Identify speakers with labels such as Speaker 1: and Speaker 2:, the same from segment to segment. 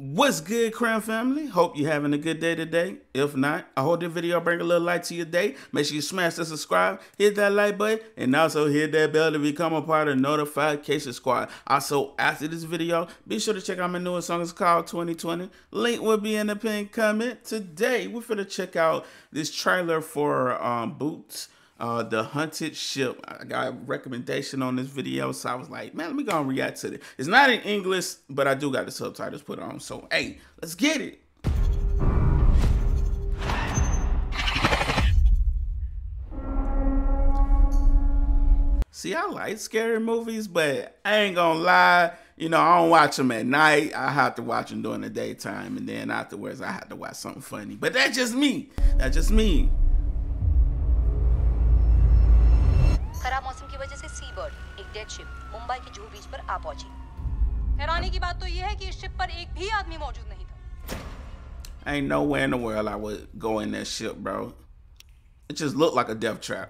Speaker 1: What's good, Crown family? Hope you're having a good day today. If not, I hope this video bring a little light to your day. Make sure you smash the subscribe, hit that like button, and also hit that bell to become a part of Notification Squad. Also, after this video, be sure to check out my newest song. It's called 2020. Link will be in the pinned comment. Today, we're going to check out this trailer for um, Boots uh, the haunted ship. I got a recommendation on this video, so I was like, man, let me go and react to it. It's not in English, but I do got the subtitles put on. So, hey, let's get it. See, I like scary movies, but I ain't gonna lie. You know, I don't watch them at night. I have to watch them during the daytime, and then afterwards, I have to watch something funny. But that's just me. That's just me.
Speaker 2: की वजह से sea bird एक dead ship Mumbai के जुहू बीच पर आ पहुंची हैरानी की बात तो यह है कि इस शिप पर एक भी आदमी मौजूद नहीं था
Speaker 1: Ain't nowhere in the world I would go in that ship, bro. It just looked like a death trap.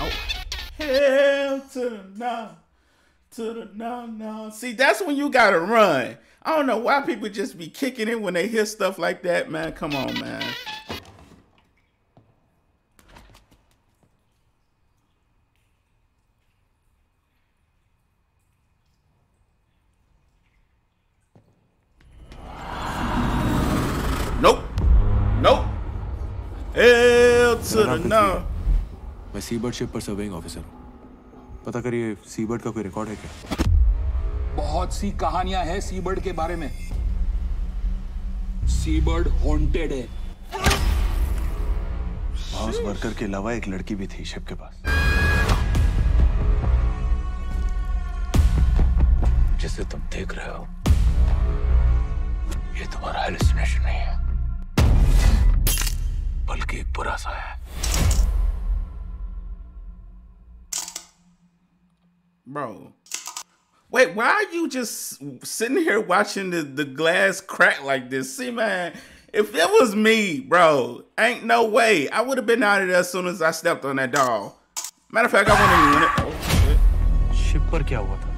Speaker 1: Oh, hell to the no to the no no. See, that's when you gotta run. I don't know why people just be kicking it when they hear stuff like that, man. Come on, man. Nope. Nope. Hell to the no.
Speaker 3: मैं seabird ship पर surveying officer हूँ पता करिए seabird का कोई record है क्या?
Speaker 4: बहुत सी कहानियाँ हैं सीबर्ड के बारे में। सीबर्ड हॉन्टेड है।
Speaker 3: हाउस वर्कर के अलावा एक लड़की भी थी शिप के पास। जिसे तुम देख रहे हो ये तुम्हारा हेलुसिनेशन नहीं है बल्कि एक बुरा सा है।
Speaker 1: Bro. Wait, why are you just sitting here watching the, the glass crack like this? See, man, if it was me, bro, ain't no way. I would have been out of there as soon as I stepped on that doll. Matter of fact, I wouldn't even. Oh, shit.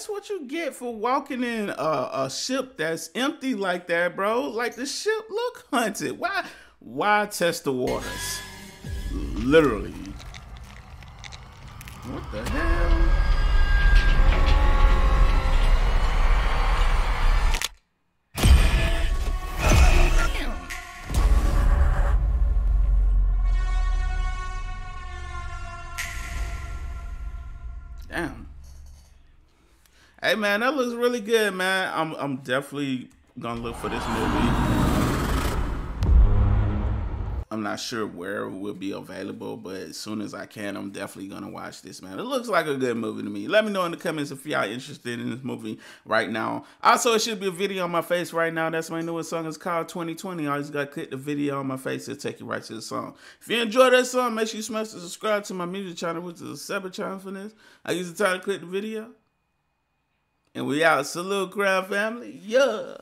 Speaker 1: That's what you get for walking in a, a ship that's empty like that, bro. Like the ship look hunted. Why? Why test the waters? Literally. What the hell? Hey man, that looks really good, man. I'm I'm definitely gonna look for this movie. I'm not sure where it will be available, but as soon as I can, I'm definitely gonna watch this, man. It looks like a good movie to me. Let me know in the comments if y'all interested in this movie right now. Also, it should be a video on my face right now. That's my newest song. It's called 2020. I just gotta click the video on my face. It'll take you right to the song. If you enjoy that song, make sure you smash the subscribe to my music channel, which is a separate channel for this. I use the time to click the video. And we out. Salute, Crown family. Yeah.